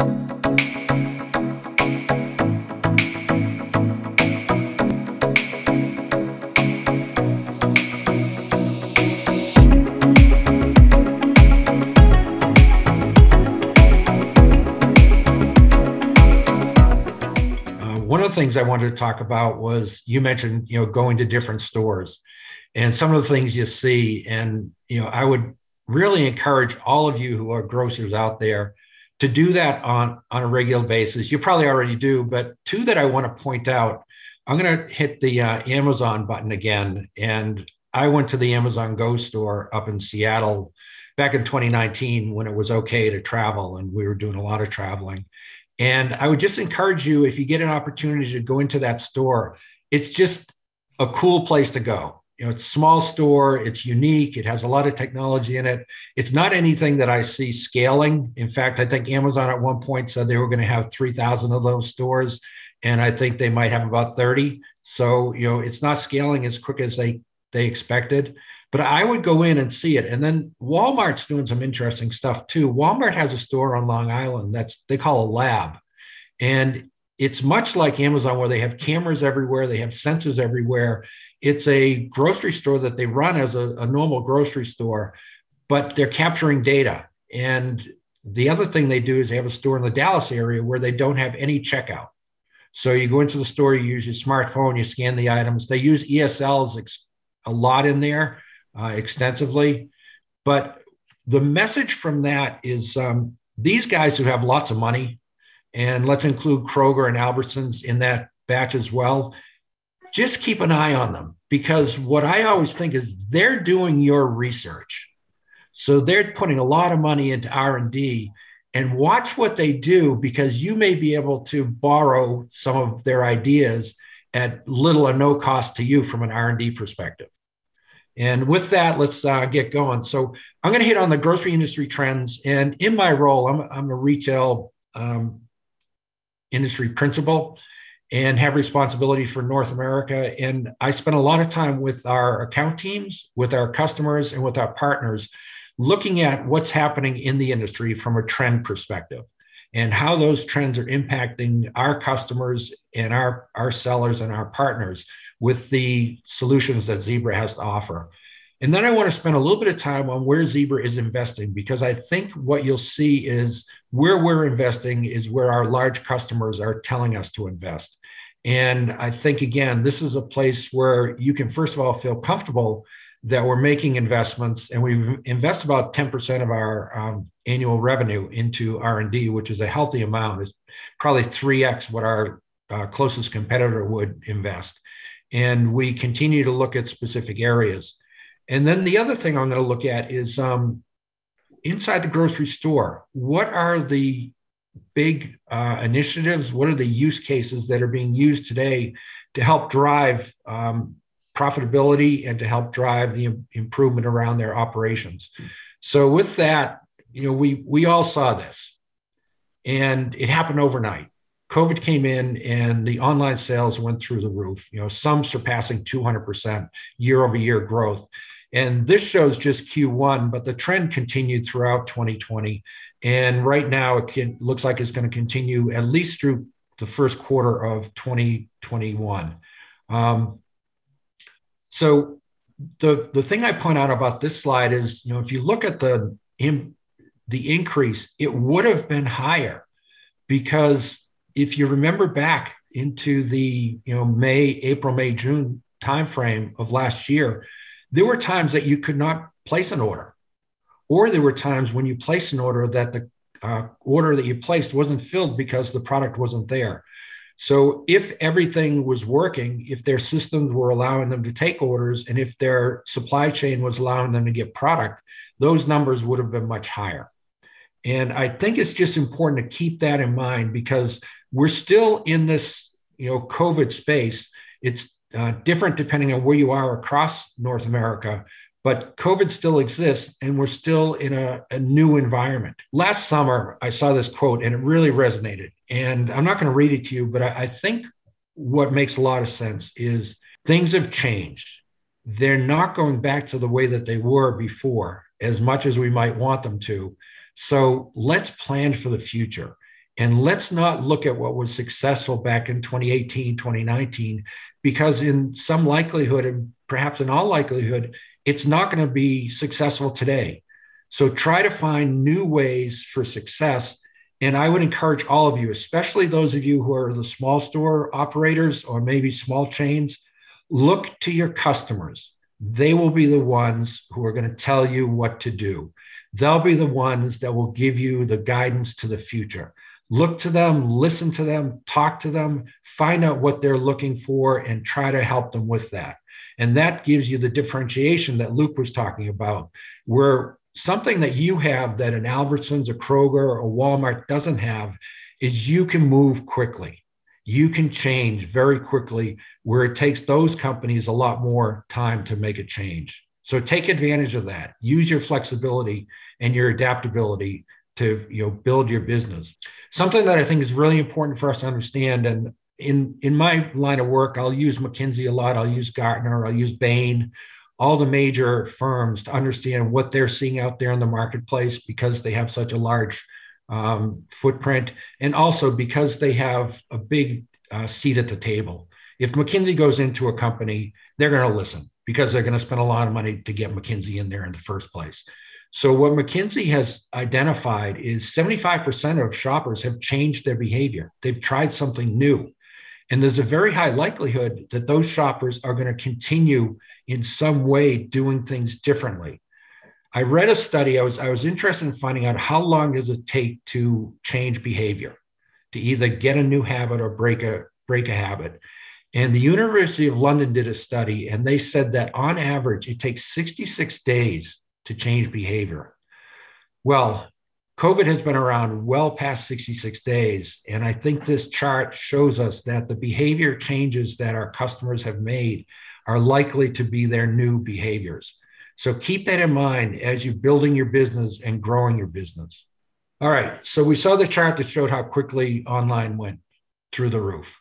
Uh, the things I wanted to talk about was you mentioned, you know, going to different stores and some of the things you see. And, you know, I would really encourage all of you who are grocers out there to do that on, on a regular basis. You probably already do, but two that I want to point out, I'm going to hit the uh, Amazon button again. And I went to the Amazon Go store up in Seattle back in 2019 when it was okay to travel and we were doing a lot of traveling. And I would just encourage you, if you get an opportunity to go into that store, it's just a cool place to go. You know, it's small store, it's unique, it has a lot of technology in it. It's not anything that I see scaling. In fact, I think Amazon at one point said they were going to have 3,000 of those stores, and I think they might have about 30. So, you know, it's not scaling as quick as they they expected. But I would go in and see it. And then Walmart's doing some interesting stuff too. Walmart has a store on Long Island that's they call a lab. And it's much like Amazon where they have cameras everywhere, they have sensors everywhere. It's a grocery store that they run as a, a normal grocery store, but they're capturing data. And the other thing they do is they have a store in the Dallas area where they don't have any checkout. So you go into the store, you use your smartphone, you scan the items. They use ESLs a lot in there uh, extensively. But the message from that is um, these guys who have lots of money, and let's include Kroger and Albertsons in that batch as well. Just keep an eye on them because what I always think is they're doing your research. So they're putting a lot of money into R&D and watch what they do because you may be able to borrow some of their ideas at little or no cost to you from an R&D perspective. And with that, let's uh, get going. So I'm going to hit on the grocery industry trends. And in my role, I'm, I'm a retail um, industry principal and have responsibility for North America. And I spend a lot of time with our account teams, with our customers, and with our partners, looking at what's happening in the industry from a trend perspective and how those trends are impacting our customers and our, our sellers and our partners with the solutions that Zebra has to offer. And then I want to spend a little bit of time on where Zebra is investing because I think what you'll see is where we're investing is where our large customers are telling us to invest. And I think, again, this is a place where you can, first of all, feel comfortable that we're making investments and we invest about 10% of our um, annual revenue into r&d which is a healthy amount it's probably 3x what our uh, closest competitor would invest and we continue to look at specific areas. And then the other thing I'm going to look at is um, inside the grocery store, what are the big uh, initiatives? What are the use cases that are being used today to help drive um, profitability and to help drive the improvement around their operations? So with that, you know, we we all saw this, and it happened overnight. COVID came in and the online sales went through the roof, you know, some surpassing 200% year over year growth. And this shows just Q1, but the trend continued throughout 2020. And right now, it can, looks like it's going to continue at least through the first quarter of 2021. Um, so the, the thing I point out about this slide is, you know, if you look at the, in, the increase, it would have been higher because if you remember back into the you know May, April, May, June timeframe of last year, there were times that you could not place an order, or there were times when you placed an order that the uh, order that you placed wasn't filled because the product wasn't there. So if everything was working, if their systems were allowing them to take orders, and if their supply chain was allowing them to get product, those numbers would have been much higher. And I think it's just important to keep that in mind because we're still in this, you know, COVID space. It's uh, different depending on where you are across North America, but COVID still exists and we're still in a, a new environment. Last summer, I saw this quote and it really resonated. And I'm not going to read it to you, but I, I think what makes a lot of sense is things have changed. They're not going back to the way that they were before as much as we might want them to. So let's plan for the future. And let's not look at what was successful back in 2018, 2019, because in some likelihood, and perhaps in all likelihood, it's not going to be successful today. So try to find new ways for success. And I would encourage all of you, especially those of you who are the small store operators or maybe small chains, look to your customers. They will be the ones who are going to tell you what to do. They'll be the ones that will give you the guidance to the future look to them, listen to them, talk to them, find out what they're looking for, and try to help them with that. And that gives you the differentiation that Luke was talking about, where something that you have that an Albertsons, a Kroger, or a Walmart doesn't have is you can move quickly. You can change very quickly, where it takes those companies a lot more time to make a change. So take advantage of that. Use your flexibility and your adaptability to you know build your business something that I think is really important for us to understand. And in in my line of work, I'll use McKinsey a lot. I'll use Gartner. I'll use Bain, all the major firms to understand what they're seeing out there in the marketplace because they have such a large um, footprint, and also because they have a big uh, seat at the table. If McKinsey goes into a company, they're going to listen because they're going to spend a lot of money to get McKinsey in there in the first place. So, what McKinsey has identified is 75% of shoppers have changed their behavior. They've tried something new. And there's a very high likelihood that those shoppers are going to continue in some way doing things differently. I read a study, I was, I was interested in finding out how long does it take to change behavior, to either get a new habit or break a, break a habit. And the University of London did a study, and they said that on average, it takes 66 days to change behavior. Well, COVID has been around well past 66 days. And I think this chart shows us that the behavior changes that our customers have made are likely to be their new behaviors. So keep that in mind as you're building your business and growing your business. All right. So we saw the chart that showed how quickly online went through the roof.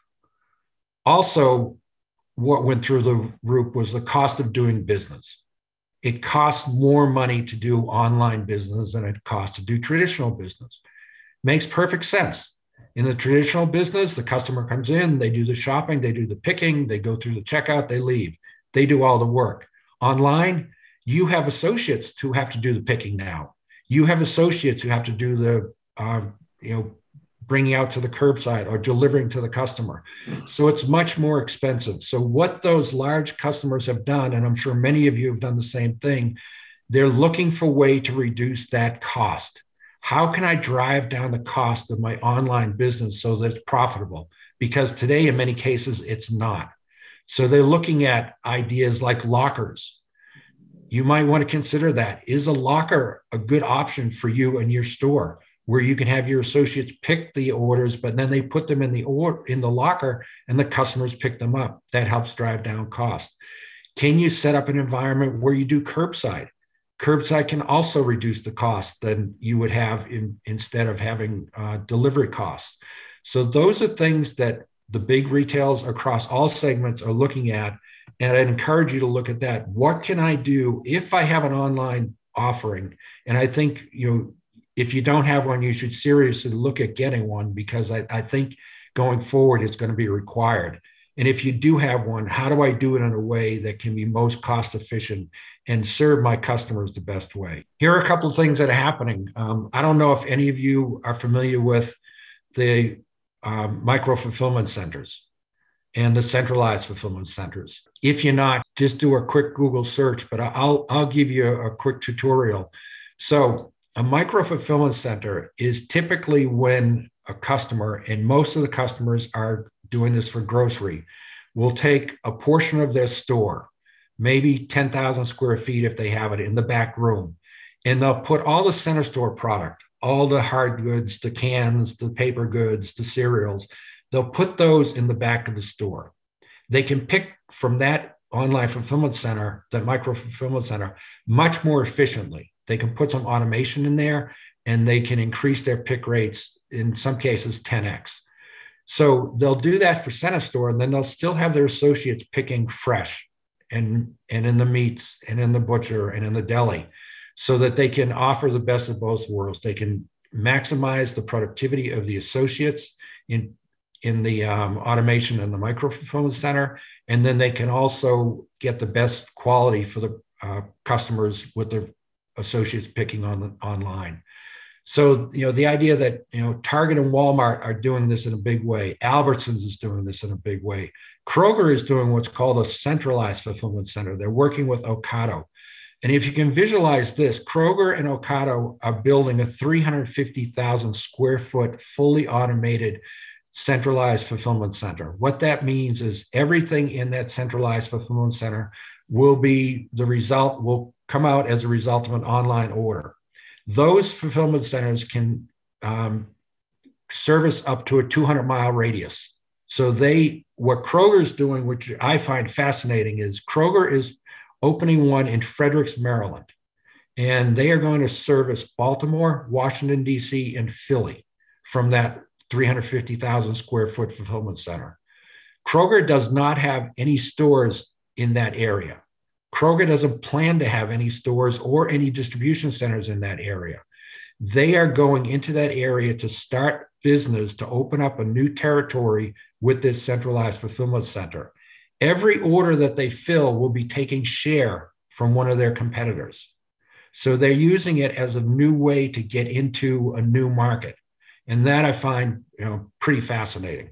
Also, what went through the roof was the cost of doing business it costs more money to do online business than it costs to do traditional business. Makes perfect sense. In the traditional business, the customer comes in, they do the shopping, they do the picking, they go through the checkout, they leave. They do all the work. Online, you have associates who have to do the picking now. You have associates who have to do the uh, you know bringing out to the curbside or delivering to the customer. So it's much more expensive. So, what those large customers have done, and I'm sure many of you have done the same thing, they're looking for a way to reduce that cost. How can I drive down the cost of my online business so that it's profitable? Because today, in many cases, it's not. So they're looking at ideas like lockers. You might want to consider that. Is a locker a good option for you and your store? Where you can have your associates pick the orders, but then they put them in the or in the locker and the customers pick them up. That helps drive down cost. Can you set up an environment where you do curbside? Curbside can also reduce the cost than you would have in, instead of having uh, delivery costs. So those are things that the big retails across all segments are looking at. And I'd encourage you to look at that. What can I do if I have an online offering? And I think you know if you don't have one, you should seriously look at getting one because I, I think going forward it's going to be required. And if you do have one, how do I do it in a way that can be most cost efficient and serve my customers the best way? Here are a couple of things that are happening. Um, I don't know if any of you are familiar with the um, micro fulfillment centers and the centralized fulfillment centers. If you're not, just do a quick Google search, but I'll, I'll give you a, a quick tutorial. So a micro fulfillment center is typically when a customer, and most of the customers are doing this for grocery, will take a portion of their store, maybe 10,000 square feet if they have it in the back room, and they'll put all the center store product, all the hard goods, the cans, the paper goods, the cereals, they'll put those in the back of the store. They can pick from that online fulfillment center, that micro fulfillment center, much more efficiently. They can put some automation in there and they can increase their pick rates, in some cases, 10x. So they'll do that for center store, and then they'll still have their associates picking fresh and, and in the meats and in the butcher and in the deli so that they can offer the best of both worlds. They can maximize the productivity of the associates in in the um, automation and the micro fulfillment center, and then they can also get the best quality for the uh, customers with the associates picking on online. So you know the idea that you know Target and Walmart are doing this in a big way. Albertsons is doing this in a big way. Kroger is doing what's called a centralized fulfillment center. They're working with Ocado. And if you can visualize this, Kroger and Ocado are building a 350,000 square foot fully automated centralized fulfillment center. What that means is everything in that centralized fulfillment center will be the result, will come out as a result of an online order. Those fulfillment centers can um, service up to a 200 mile radius. So they, what Kroger's doing, which I find fascinating, is Kroger is opening one in Fredericks, Maryland. And they are going to service Baltimore, Washington, D.C., and Philly from that 350,000 square foot fulfillment center. Kroger does not have any stores in that area. Kroger doesn't plan to have any stores or any distribution centers in that area. They are going into that area to start business to open up a new territory with this centralized fulfillment center. Every order that they fill will be taking share from one of their competitors. So they're using it as a new way to get into a new market. And that I find you know, pretty fascinating.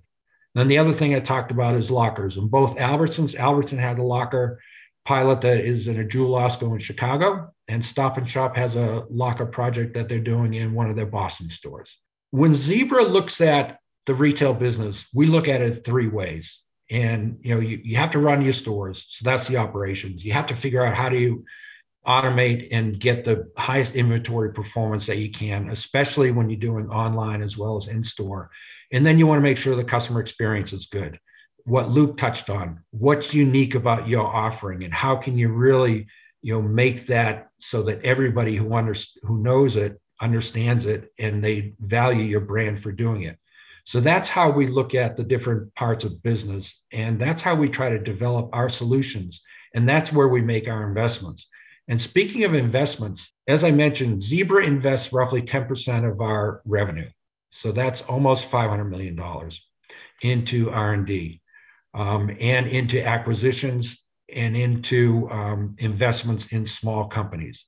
Then the other thing I talked about is lockers. And both Albertsons, Albertson had a locker pilot that is in a Jewel Osco in Chicago, and Stop and Shop has a locker project that they're doing in one of their Boston stores. When Zebra looks at the retail business, we look at it three ways. And you know, you, you have to run your stores. So that's the operations. You have to figure out how do you automate and get the highest inventory performance that you can, especially when you're doing online as well as in store. And then you want to make sure the customer experience is good. What Luke touched on, what's unique about your offering, and how can you really, you know, make that so that everybody who under, who knows it understands it and they value your brand for doing it. So that's how we look at the different parts of business, and that's how we try to develop our solutions, and that's where we make our investments. And speaking of investments, as I mentioned, Zebra invests roughly 10% of our revenue. So that's almost $500 million into R&D um, and into acquisitions and into um, investments in small companies.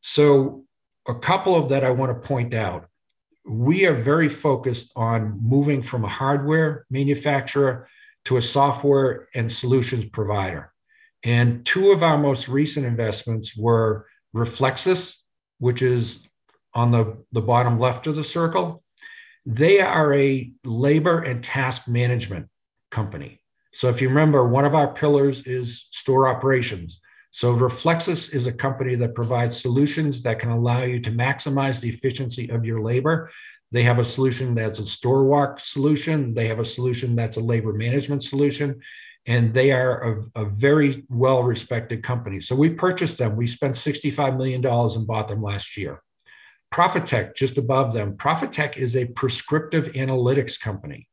So a couple of that I want to point out. We are very focused on moving from a hardware manufacturer to a software and solutions provider. And two of our most recent investments were Reflexis, which is on the, the bottom left of the circle. They are a labor and task management company. So if you remember, one of our pillars is store operations. So Reflexis is a company that provides solutions that can allow you to maximize the efficiency of your labor. They have a solution that's a store walk solution. They have a solution that's a labor management solution and they are a, a very well respected company. So we purchased them. We spent $65 million and bought them last year. Profitect, just above them, Profitect is a prescriptive analytics company.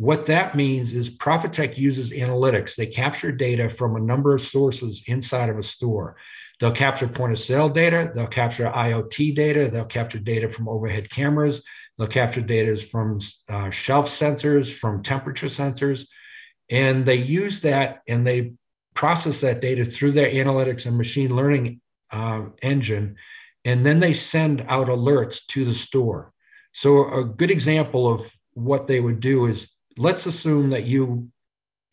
What that means is Profitect uses analytics. They capture data from a number of sources inside of a store. They'll capture point of sale data, they'll capture IoT data, they'll capture data from overhead cameras, they'll capture data from uh, shelf sensors, from temperature sensors. And they use that and they process that data through their analytics and machine learning uh, engine. And then they send out alerts to the store. So, a good example of what they would do is let's assume that you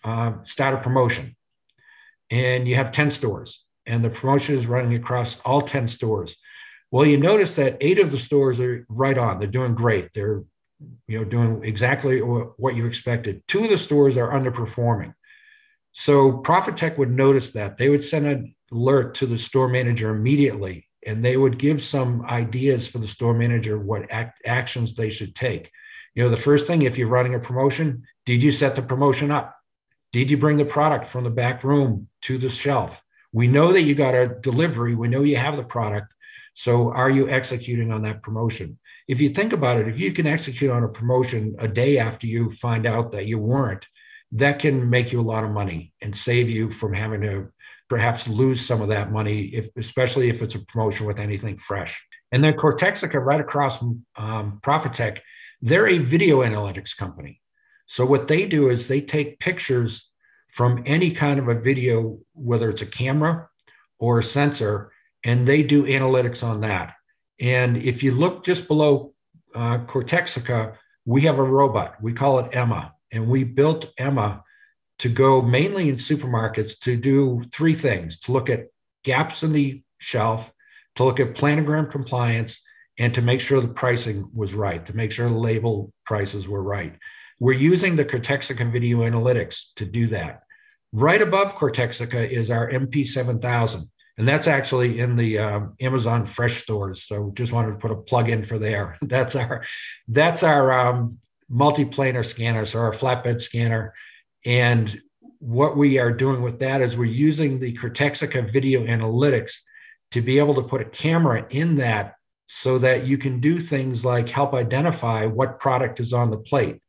uh, start a promotion and you have 10 stores and the promotion is running across all 10 stores. Well, you notice that eight of the stores are right on. They're doing great. They're you know, doing exactly what you expected. Two of the stores are underperforming. So Profitect would notice that. They would send an alert to the store manager immediately, and they would give some ideas for the store manager what act, actions they should take. You know, the first thing, if you're running a promotion, did you set the promotion up? Did you bring the product from the back room to the shelf? We know that you got a delivery. We know you have the product. So are you executing on that promotion? if you think about it, if you can execute on a promotion a day after you find out that you weren't, that can make you a lot of money and save you from having to perhaps lose some of that money, if, especially if it's a promotion with anything fresh. And then Cortexica, right across um, Profitect, they're a video analytics company. So what they do is they take pictures from any kind of a video, whether it's a camera or a sensor, and they do analytics on that. And if you look just below uh, Cortexica, we have a robot. We call it Emma. And we built Emma to go mainly in supermarkets to do three things to look at gaps in the shelf, to look at planogram compliance, and to make sure the pricing was right, to make sure the label prices were right. We're using the Cortexica Video Analytics to do that. Right above Cortexica is our MP7000, and that's actually in the um, Amazon Fresh stores. So just wanted to put a plug in for there. That's our that's our um, multi-planar scanner, so our flatbed scanner. And what we are doing with that is we're using the Cortexica Video Analytics to be able to put a camera in that so that you can do things like help identify what product is on the plate.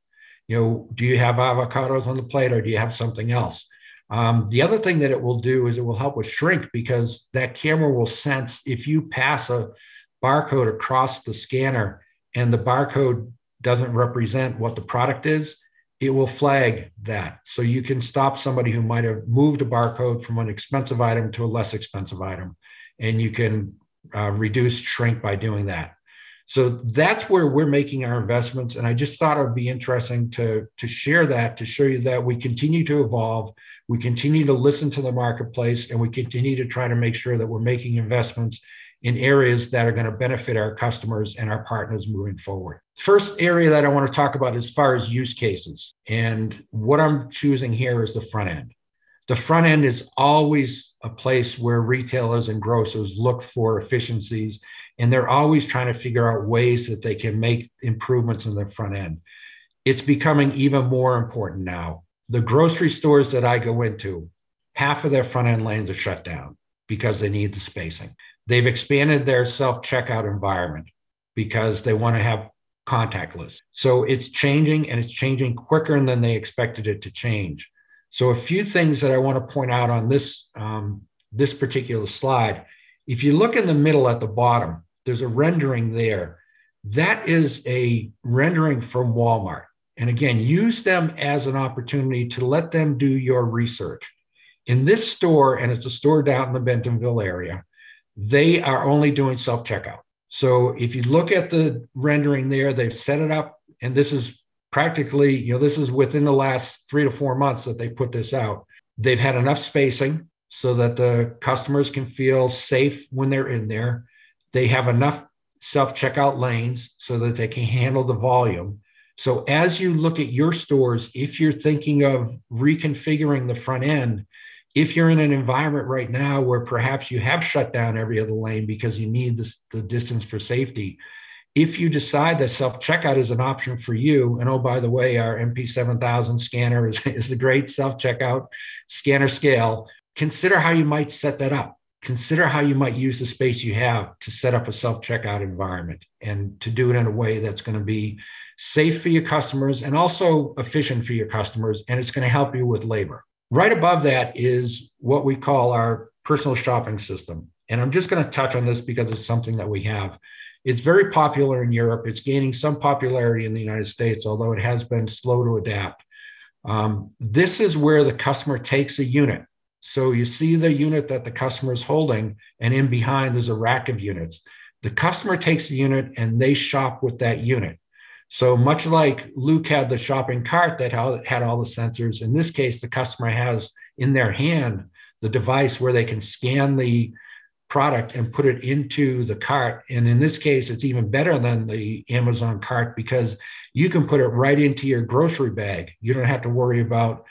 You know, do you have avocados on the plate or do you have something else? Um, the other thing that it will do is it will help with shrink because that camera will sense if you pass a barcode across the scanner and the barcode doesn't represent what the product is, it will flag that. So you can stop somebody who might have moved a barcode from an expensive item to a less expensive item. And you can uh, reduce shrink by doing that. So that's where we're making our investments. And I just thought it would be interesting to, to share that, to show you that we continue to evolve, we continue to listen to the marketplace, and we continue to try to make sure that we're making investments in areas that are going to benefit our customers and our partners moving forward. First area that I want to talk about as far as use cases. And what I'm choosing here is the front end. The front end is always a place where retailers and grocers look for efficiencies, and they're always trying to figure out ways that they can make improvements in the front end. It's becoming even more important now. The grocery stores that I go into, half of their front end lanes are shut down because they need the spacing. They've expanded their self checkout environment because they want to have contactless. So it's changing and it's changing quicker than they expected it to change. So a few things that I want to point out on this um, this particular slide. If you look in the middle at the bottom, there's a rendering there. That is a rendering from Walmart. And again, use them as an opportunity to let them do your research. In this store, and it's a store down in the Bentonville area, they are only doing self checkout. So if you look at the rendering there, they've set it up, and this is practically, you know, this is within the last three to four months that they put this out. They've had enough spacing so that the customers can feel safe when they're in there. They have enough self checkout lanes so that they can handle the volume. So as you look at your stores, if you're thinking of reconfiguring the front end, if you're in an environment right now where perhaps you have shut down every other lane because you need this, the distance for safety, if you decide that self checkout is an option for you, and oh, by the way, our MP7000 scanner is, is the great self checkout scanner scale, consider how you might set that up. Consider how you might use the space you have to set up a self checkout environment and to do it in a way that's going to be safe for your customers and also efficient for your customers. And it's going to help you with labor. Right above that is what we call our personal shopping system. And I'm just going to touch on this because it's something that we have. It's very popular in Europe. It's gaining some popularity in the United States, although it has been slow to adapt. Um, this is where the customer takes a unit. So you see the unit that the customer is holding, and in behind there's a rack of units. The customer takes the unit and they shop with that unit. So much like Luke had the shopping cart that had all the sensors, in this case, the customer has in their hand the device where they can scan the product and put it into the cart. And in this case, it's even better than the Amazon cart because you can put it right into your grocery bag. You don't have to worry about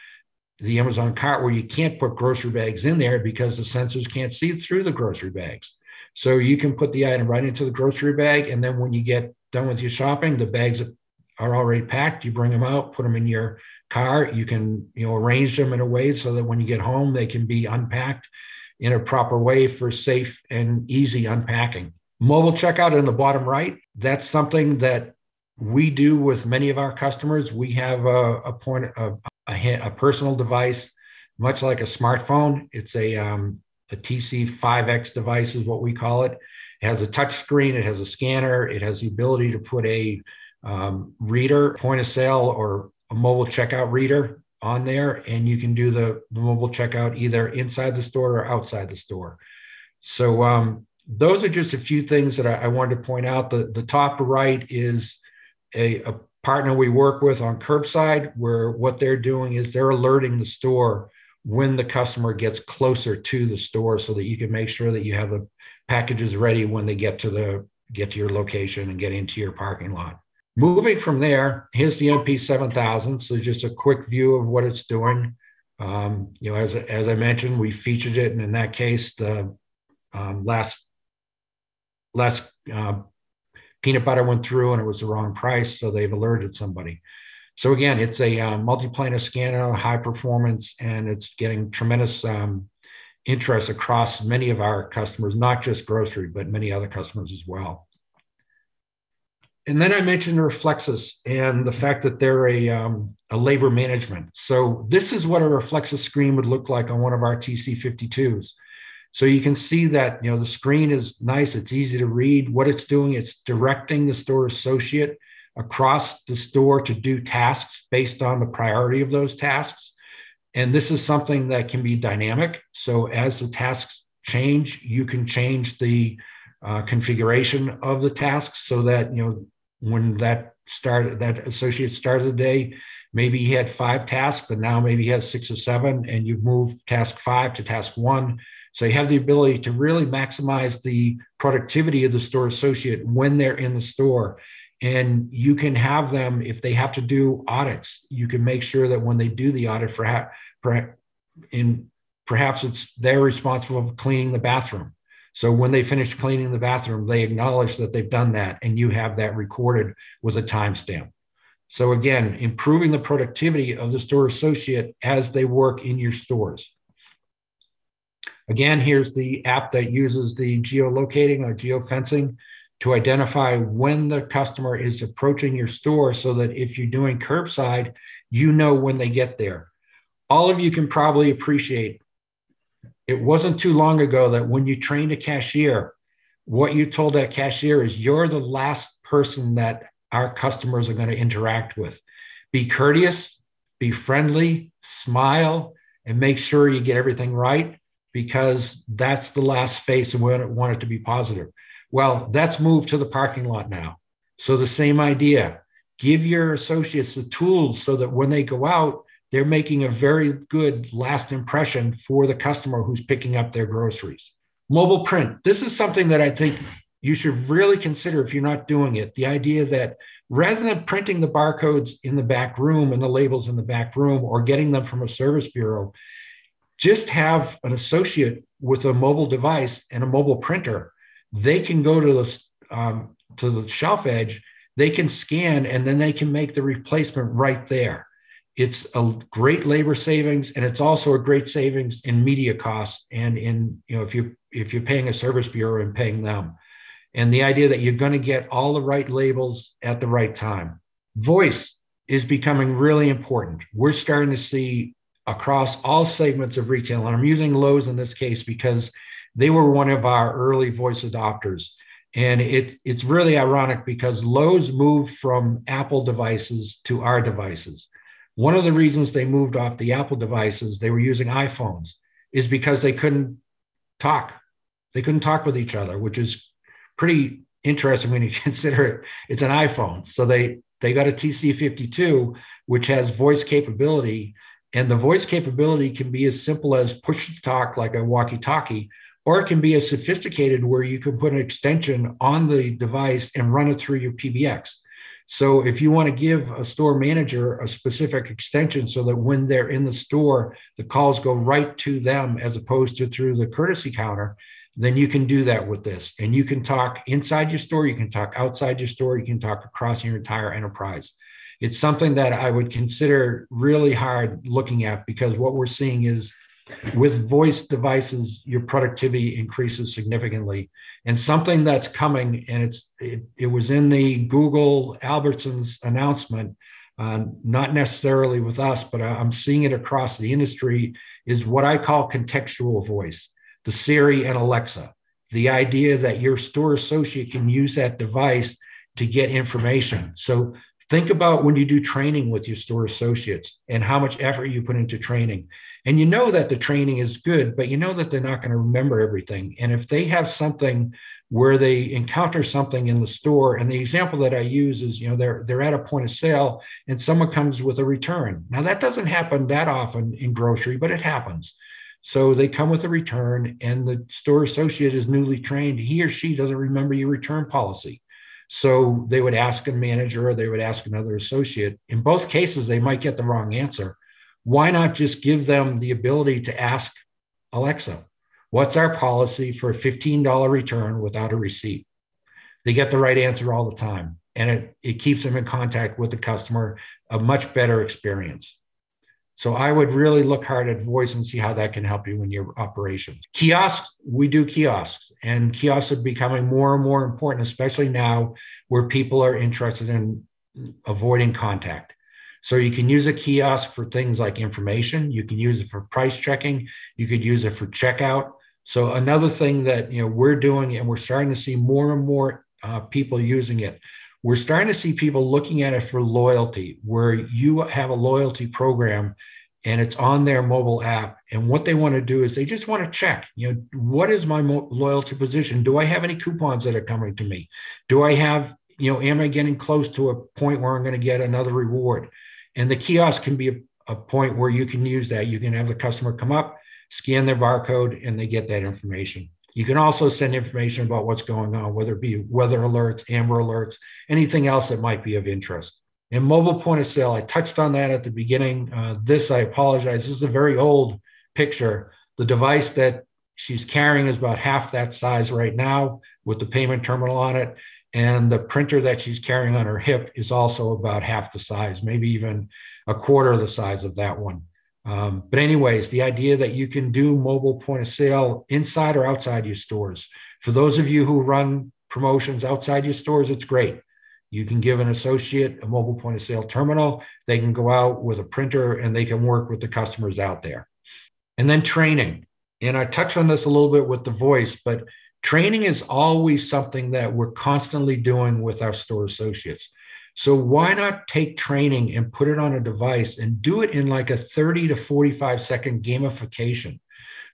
the Amazon cart where you can't put grocery bags in there because the sensors can't see through the grocery bags. So you can put the item right into the grocery bag. And then when you get done with your shopping, the bags are already packed. You bring them out, put them in your car. You can, you know, arrange them in a way so that when you get home, they can be unpacked in a proper way for safe and easy unpacking. Mobile checkout in the bottom right, that's something that we do with many of our customers. We have a, a point of a, a, personal device, much like a smartphone. It's a, um, a TC5X device, is what we call it. It has a touch screen, it has a scanner, it has the ability to put a um, reader, point of sale, or a mobile checkout reader on there, and you can do the, the mobile checkout either inside the store or outside the store. So um, those are just a few things that I, I, wanted to point out. The, the top right is a, a partner we work with on curbside, where what they're doing is they're alerting the store when the customer gets closer to the store so that you can make sure that you have the packages ready when they get to the get to your location and get into your parking lot. Moving from there, here's the MP7000. So just a quick view of what it's doing. Um, you know, as, as I mentioned, we featured it, and in that case, the um, last last uh, peanut butter went through and it was the wrong price, so they've alerted somebody. So again, it's a uh, multi-planar scanner, high performance, and it's getting tremendous um, interest across many of our customers, not just grocery, but many other customers as well. And then I mentioned Reflexis and the fact that they're a, um, a labor management. So this is what a Reflexis screen would look like on one of our TC52s. So you can see that you know the screen is nice, it's easy to read. What it's doing, it's directing the store associate across the store to do tasks based on the priority of those tasks. And this is something that can be dynamic. So as the tasks change, you can change the uh, configuration of the tasks so that you know when that started that associate started the day, maybe he had five tasks and now maybe he has six or seven, and you've moved task five to task one. So you have the ability to really maximize the productivity of the store associate when they're in the store and you can have them if they have to do audits you can make sure that when they do the audit for, in perhaps it's they're responsible for cleaning the bathroom so when they finish cleaning the bathroom they acknowledge that they've done that and you have that recorded with a timestamp so again improving the productivity of the store associate as they work in your stores again here's the app that uses the geolocating or geofencing to identify when the customer is approaching your store so that if you're doing curbside, you know when they get there. All of you can probably appreciate it wasn't too long ago that when you trained a cashier, what you told that cashier is you're the last person that our customers are going to interact with. Be courteous, be friendly, smile, and make sure you get everything right because that's the last face and we want it to be positive. Well, that's moved to the parking lot now. So the same idea give your associates the tools so that when they go out, they're making a very good last impression for the customer who's picking up their groceries. Mobile print. This is something that I think you should really consider if you're not doing it. The idea that rather than printing the barcodes in the back room and the labels in the back room or getting them from a service bureau, just have an associate with a mobile device and a mobile printer they can go to the um, to the shelf edge they can scan and then they can make the replacement right there it's a great labor savings and it's also a great savings in media costs and in you know if you if you're paying a service bureau and paying them and the idea that you're going to get all the right labels at the right time voice is becoming really important we're starting to see across all segments of retail and i'm using Lowe's in this case because they were one of our early voice adopters. And it, it's really ironic because Lowe's moved from Apple devices to our devices. One of the reasons they moved off the Apple devices, they were using iPhones, is because they couldn't talk. They couldn't talk with each other, which is pretty interesting when you consider it. It's an iPhone. So they, they got a TC52, which has voice capability. And the voice capability can be as simple as push to talk like a walkie talkie, or it can be as sophisticated where you can put an extension on the device and run it through your PBX. So if you want to give a store manager a specific extension so that when they're in the store, the calls go right to them as opposed to through the courtesy counter, then you can do that with this. And you can talk inside your store, you can talk outside your store, you can talk across your entire enterprise. It's something that I would consider really hard looking at because what we're seeing is with voice devices, your productivity increases significantly. And something that's coming, and it's it, it was in the Google Albertsons announcement, uh, not necessarily with us, but I'm seeing it across the industry, is what I call contextual voice, the Siri and Alexa. the idea that your store associate can use that device to get information. So think about when you do training with your store associates and how much effort you put into training. And you know that the training is good, but you know that they're not going to remember everything. And if they have something where they encounter something in the store, and the example that I use is, you know, they're they're at a point of sale and someone comes with a return. Now that doesn't happen that often in grocery, but it happens. So they come with a return, and the store associate is newly trained. He or she doesn't remember your return policy. So they would ask a manager or they would ask another associate. In both cases, they might get the wrong answer. Why not just give them the ability to ask Alexa, what's our policy for a $15 return without a receipt? They get the right answer all the time. And it, it keeps them in contact with the customer, a much better experience. So I would really look hard at voice and see how that can help you in your operations. Kiosks, we do kiosks, and kiosks are becoming more and more important, especially now where people are interested in avoiding contact. So you can use a kiosk for things like information. You can use it for price checking. You could use it for checkout. So another thing that you know we're doing, and we're starting to see more and more uh, people using it. We're starting to see people looking at it for loyalty, where you have a loyalty program and it's on their mobile app. And what they want to do is they just want to check, you know, what is my mo- loyalty position? Do I have any coupons that are coming to me? Do I have, you know, am I getting close to a point where I'm going to get another reward? And the kiosk can be a, a point where you can use that. You can have the customer come up, scan their barcode, and they get that information. You can also send information about what's going on, whether it be weather alerts, amber alerts, anything else that might be of interest. And mobile point of sale, I touched on that at the beginning. Uh, this, I apologize, this is a very old picture. The device that she's carrying is about half that size right now with the payment terminal on it. And the printer that she's carrying on her hip is also about half the size, maybe even a quarter of the size of that one. Um, but, anyways, the idea that you can do mobile point of sale inside or outside your stores. For those of you who run promotions outside your stores, it's great. You can give an associate a mobile point of sale terminal. They can go out with a printer and they can work with the customers out there. And then training. And I touched on this a little bit with the voice, but training is always something that we're constantly doing with our store associates. So why not take training and put it on a device and do it in like a 30 to 45 second gamification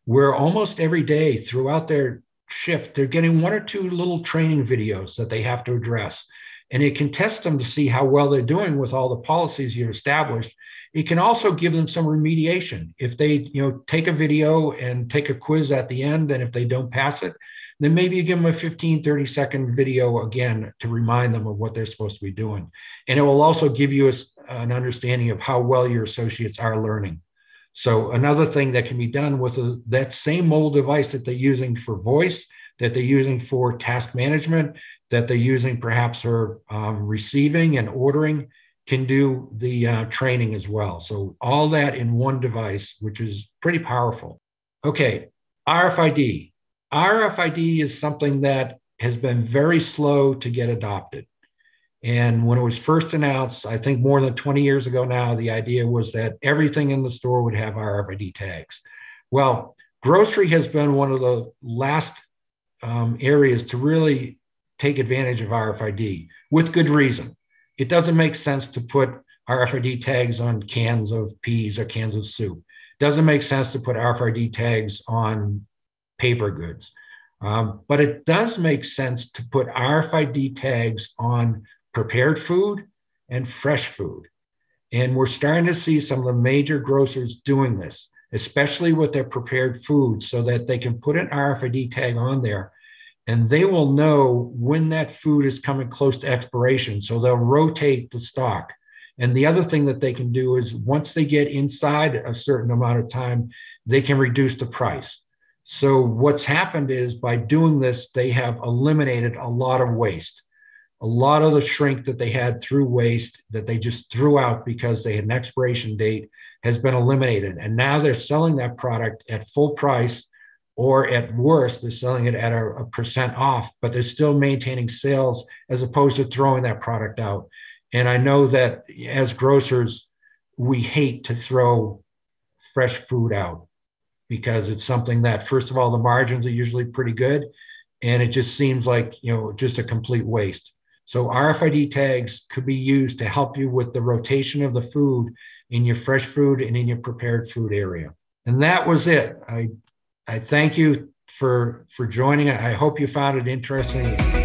where almost every day throughout their shift, they're getting one or two little training videos that they have to address. And it can test them to see how well they're doing with all the policies you've established. It can also give them some remediation. If they, you know, take a video and take a quiz at the end, and if they don't pass it, then maybe you give them a 15, 30 second video again to remind them of what they're supposed to be doing. And it will also give you a, an understanding of how well your associates are learning. So another thing that can be done with a, that same mobile device that they're using for voice, that they're using for task management, that they're using perhaps for um, receiving and ordering, can do the uh, training as well. So all that in one device, which is pretty powerful. Okay, RFID. RFID is something that has been very slow to get adopted. And when it was first announced, I think more than 20 years ago now, the idea was that everything in the store would have RFID tags. Well, grocery has been one of the last um, areas to really take advantage of RFID with good reason. It doesn't make sense to put RFID tags on cans of peas or cans of soup. Doesn't make sense to put RFID tags on paper goods. Um, but it does make sense to put RFID tags on prepared food and fresh food. And we're starting to see some of the major grocers doing this, especially with their prepared food, so that they can put an RFID tag on there and they will know when that food is coming close to expiration. So they'll rotate the stock. And the other thing that they can do is once they get inside a certain amount of time, they can reduce the price. So, what's happened is by doing this, they have eliminated a lot of waste. A lot of the shrink that they had through waste that they just threw out because they had an expiration date has been eliminated. And now they're selling that product at full price, or at worst, they're selling it at a, a percent off, but they're still maintaining sales as opposed to throwing that product out. And I know that as grocers, we hate to throw fresh food out because it's something that, first of all, the margins are usually pretty good. and it just seems like you know just a complete waste. So RFID tags could be used to help you with the rotation of the food in your fresh food and in your prepared food area. And that was it. I I thank you for for joining. I hope you found it interesting.